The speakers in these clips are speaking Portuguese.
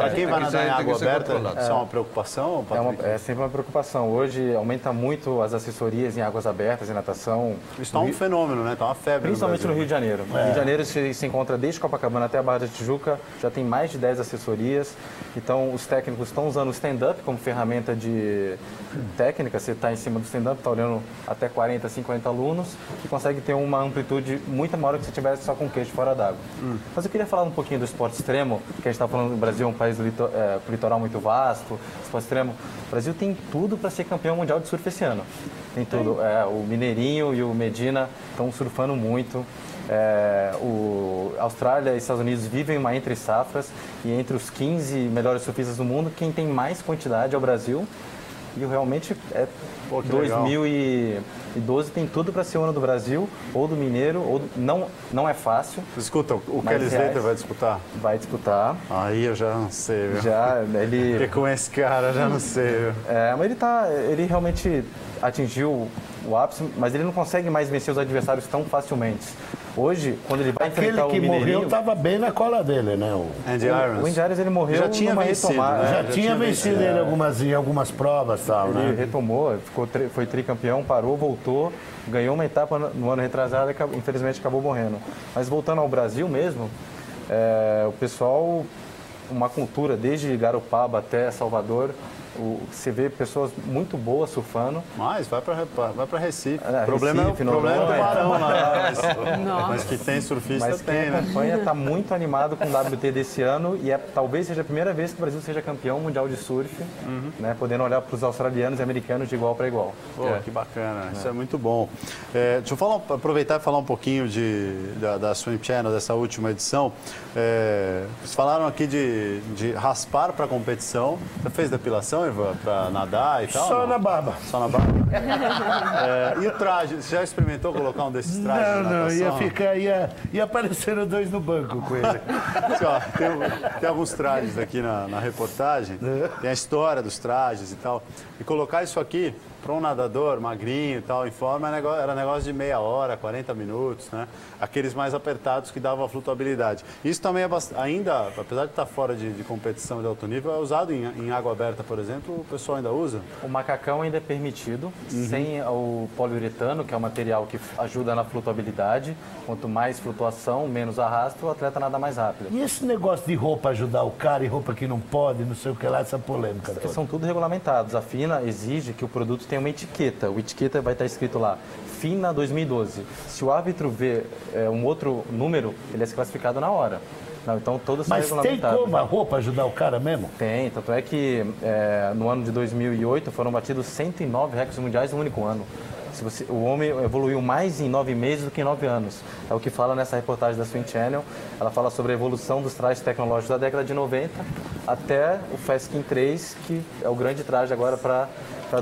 Para quem É, vai nadar em água aberta, isso é uma preocupação, É, uma- é sempre uma preocupação. Hoje aumenta muito as assessorias em águas abertas, em natação. Isso está um fenômeno, né? Está uma febre Principalmente no Brasil. Rio de Janeiro. No Rio de Janeiro se, se encontra desde Copacabana até a Barra da Tijuca, já tem mais de 10 assessorias. Então os técnicos estão usando o stand-up como ferramenta de técnica. Você está em cima do stand-up, está olhando até 40, 50 alunos e consegue ter uma amplitude muito maior que se tivesse só com o queixo fora d'água. Mas eu queria falar um pouquinho do esporte extremo, que a gente está falando do Brasil é um país lito- é, com litoral muito vasto, esporte extremo. O Brasil tem tudo para ser campeão mundial de surf esse ano. Tem tudo. É, o Mineirinho e o Medina estão surfando muito. É, o Austrália e Estados Unidos vivem uma entre safras e entre os 15 melhores surfistas do mundo, quem tem mais quantidade é o Brasil. E realmente é Pô, que legal. 2012 tem tudo para ser o ano do Brasil ou do Mineiro, ou do- não não é fácil, Escuta, o Kelly reais. Slater vai disputar? vai disputar. Aí eu já não sei, viu? Já ele Porque com esse cara, já não sei, viu? É, mas ele tá, ele realmente atingiu o ápice, mas ele não consegue mais vencer os adversários tão facilmente. Hoje, quando ele vai Aquele enfrentar o que morreu estava bem na cola dele, né? O- Andy o Irons. Andy Arias, ele morreu Já tinha numa vencido, retomada. né? já, já tinha tinha vencido vencido. ele em algumas, em algumas provas tal, Ele né? retomou, ficou foi tricampeão, parou, voltou, ganhou uma etapa no- no ano retrasado e infelizmente acabou morrendo. Mas voltando ao Brasil mesmo, é, o pessoal, uma cultura desde Garopaba até Salvador, o- você vê pessoas muito boas surfando. Mas vai para vai pra Recife. É, o problema, Recife, é, o problema é o Noronha. tubarão lá. Mas, mas que tem surfista, Mas quem tem, né? acompanha está muito animado com o WT desse ano e é, talvez seja a primeira vez que o Brasil seja campeão mundial de surf, Uhum. né, podendo olhar para os australianos e americanos de igual para igual. Pô, que bacana, isso é muito bom. É, deixa eu falar, aproveitar e falar um pouquinho de, da, da Swim Channel, dessa última edição. É, vocês falaram aqui de, de raspar para competição. Você fez depilação, Para nadar e tal? Só na barba. Só na barba? É, e o traje? Você já experimentou colocar um desses trajes Não, não, ia natação? ficar, ia, ia aparecer os dois no banco com ele. Assim, ó, tem, tem alguns trajes aqui na, na reportagem, tem a história dos trajes e tal. E colocar isso aqui para um nadador magrinho e tal, em forma, era negócio, era negócio de meia hora, 40 minutos, né? Aqueles mais apertados que davam a flutuabilidade. Isso também é bast- ainda, apesar de estar fora de, de competição de alto nível, é usado em, em água aberta, por exemplo, o pessoal ainda usa. O macacão ainda é permitido, Uhum. sem o poliuretano, que é o material que ajuda na flutuabilidade. Quanto mais flutuação, menos arrasto, o atleta nada mais rápido. E esse negócio de roupa ajudar o cara e roupa que não pode, não sei o que lá, essa polêmica Que toda. são tudo regulamentados. A FINA exige que o produto tenha uma etiqueta. O etiqueta vai estar escrito lá, FINA 2012. Se o árbitro vê é, um outro número, ele é desclassificado na hora. Não, então todos são Mas tem como a roupa ajudar o cara mesmo? Tem, tanto é que é, no ano de 2008 foram batidos 109 recordes mundiais no único ano. Se você- o homem evoluiu mais em nove meses do que em nove anos. É o que fala nessa reportagem da Swim Channel. Ela fala sobre a evolução dos trajes tecnológicos da década de 90 até o Faskin 3, que é o grande traje agora para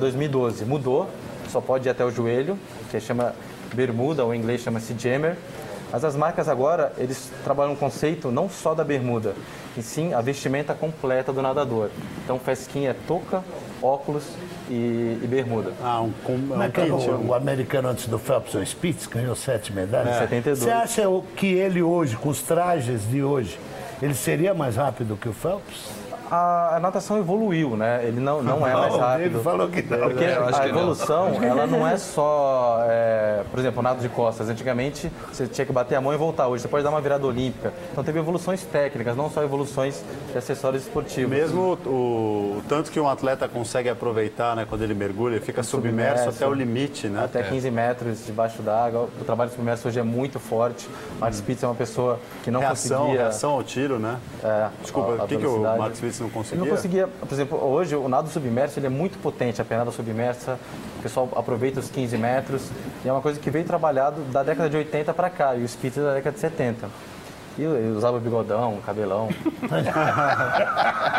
2012. Mudou, só pode ir até o joelho, que chama bermuda, ou em inglês chama-se jammer. Mas as marcas agora, eles trabalham um conceito não só da bermuda, e sim a vestimenta completa do nadador. Então, fesquim é touca, óculos e, e bermuda. Ah, um, Como um é é kit. o, o americano antes do Phelps, o Spitz, ganhou sete medalhas? É. 72. Você acha que ele hoje, com os trajes de hoje, ele seria mais rápido que o Phelps? A, natação evoluiu, né? Ele não, não é mais rápido. Ele falou que não. Porque eu acho a que não. evolução, ela não é só, é, por exemplo, o nado de costas. Antigamente, você tinha que bater a mão e voltar. Hoje, você pode dar uma virada olímpica. Então, teve evoluções técnicas, não só evoluções de acessórios esportivos. Mesmo o, o tanto que um atleta consegue aproveitar, né, quando ele mergulha, ele fica submerso, Submerso. até o limite, né? Até 15 metros debaixo d'água. O trabalho de submerso hoje é muito forte. Mark Spitz é uma pessoa que não reação, conseguia... reação ao tiro, né? É, Desculpa, o que, que o velocidade. Mark Não conseguia? não conseguia, por exemplo, hoje o nado submerso ele é muito potente, a penada submersa, o pessoal aproveita os 15 metros, e é uma coisa que veio trabalhado da década de 80 para cá, e o é da década de 70. E ele usava bigodão, cabelão.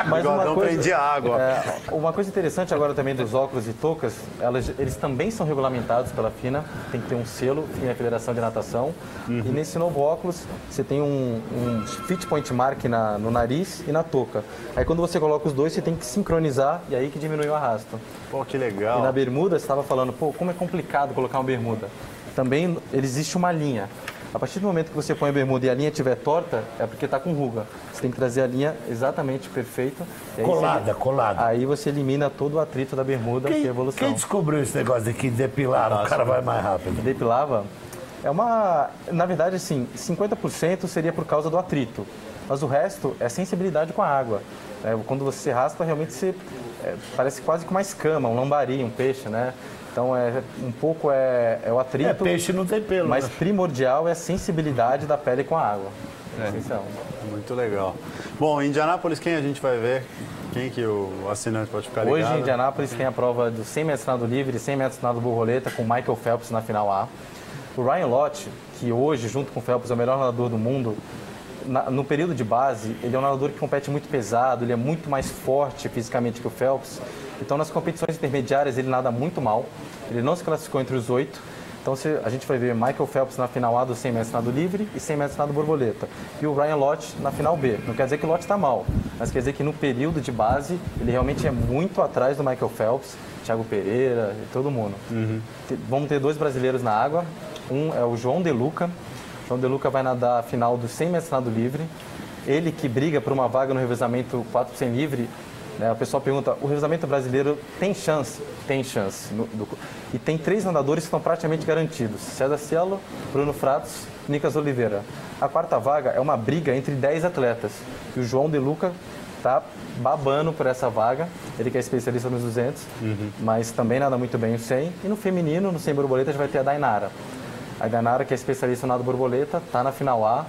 Mas Bigodão prendia água. é, uma coisa interessante agora também dos óculos e toucas, elas, eles também são regulamentados pela FINA, tem que ter um selo, FINA Federação de Natação. Uhum. E nesse novo óculos, você tem um, um fit point mark na, no nariz e na touca. Aí quando você coloca os dois, você tem que sincronizar e aí que diminui o arrasto. Pô, que E legal. na bermuda, você estava falando, pô, como é complicado colocar uma bermuda. Também existe uma linha. A partir do momento que você põe a bermuda e a linha estiver torta, é porque está com ruga. Você tem que trazer a linha exatamente perfeita. aí Colada, você, colada. Aí você elimina todo o atrito da bermuda, que é Quem, evolução. quem descobriu esse negócio de que depilar o cara vai mais rápido? depilava é uma. Na verdade, assim, 50% seria por causa do atrito. Mas o resto é sensibilidade com a água. É, quando você se raspa, realmente você, é, parece quase que uma escama, um lambari, um peixe, né? Então, é, um pouco é, é o atrito. É, peixe não tem pelo, Mas né? primordial é a sensibilidade da pele com a água. É. Essencial. Muito legal. Bom, em Indianápolis, quem a gente vai ver? Quem que o assinante pode ficar ligado? Hoje em Indianápolis tem a prova do 100 metros nado livre e 100 metros nado borboleta com Michael Phelps na final A. O Ryan Lott, que hoje, junto com o Phelps, é o melhor nadador do mundo, na- no período de base, ele é um nadador que compete muito pesado, ele é muito mais forte fisicamente que o Phelps. Então, nas competições intermediárias, ele nada muito mal. Ele não se classificou entre os oito. Então, se- a gente vai ver Michael Phelps na final A do 100 metros nado livre e 100 metros nado borboleta. E o Ryan Lott na final B. Não quer dizer que o Lott está mal, mas quer dizer que no período de base, ele realmente é muito atrás do Michael Phelps, Thiago Pereira e todo mundo. Te- Vamos ter dois brasileiros na água. Um é o João De Luca. João De Luca vai nadar a final do 100 metros nado livre. Ele que briga por uma vaga no revezamento 4 por 100 livre. Né? O pessoal pergunta, o revezamento brasileiro tem chance? Tem chance. No- do- e tem três nadadores que estão praticamente garantidos. César Cielo, Bruno Fratos, Nicas Oliveira. A quarta vaga é uma briga entre 10 atletas. E o João De Luca tá babando por essa vaga. Ele que é especialista nos 200, mas também nada muito bem o 100. E no feminino, no 100 borboleta, a gente vai ter a Dainara. A Dainara, que é especialista no nado borboleta, está na final A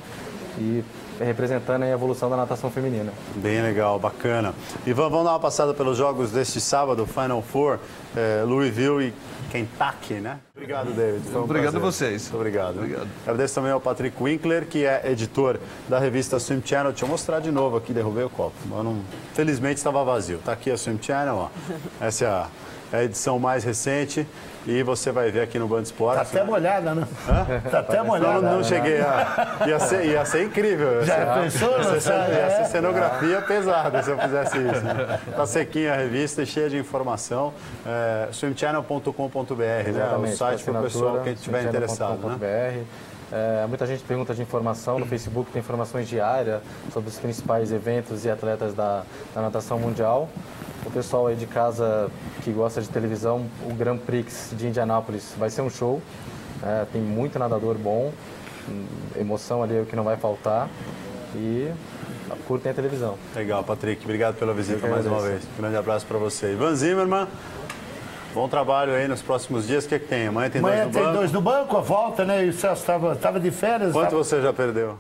e representando aí a evolução da natação feminina. Bem legal, bacana. E vamos, vamos dar uma passada pelos jogos deste sábado, Final Four, eh, Louisville e Kentucky, né? Obrigado, David. Um Obrigado prazer. a vocês. Muito obrigado. Obrigado. Agradeço também ao Patrick Winkler, que é editor da revista Swim Channel. Deixa eu mostrar de novo aqui, derrubei o copo. Não- Felizmente estava vazio. Está aqui a Swim Channel, ó. Essa é a, é a edição mais recente e você vai ver aqui no Band Tá Esportes. até molhada, né? Tá até molhada. Não, não cheguei a. Ia ser, ia ser incrível. Já Ia ser- pensou, Ia ser, ia ser É. cenografia pesada se eu fizesse isso. Né? Tá sequinha a revista e cheia de informação. É, swimchannel.com.br, né? O site para o pessoal que estiver interessado. Né? né? É, muita gente pergunta de informação no Facebook, tem informações diárias sobre os principais eventos e atletas da, da natação mundial. O pessoal aí de casa que gosta de televisão, o Grand Prix de Indianápolis vai ser um show. É, tem muito nadador bom, hum, emoção ali é o que não vai faltar. E curtem a televisão. Legal, Patrick. Obrigado pela visita mais uma vez. Grande abraço para você. Ivan Zimmermann, bom trabalho aí nos próximos dias. O que, que tem? Amanhã tem Amanhã dois no tem banco. dois no banco, a volta, né? E o Celso estava tava de férias. Quanto tava- você já perdeu?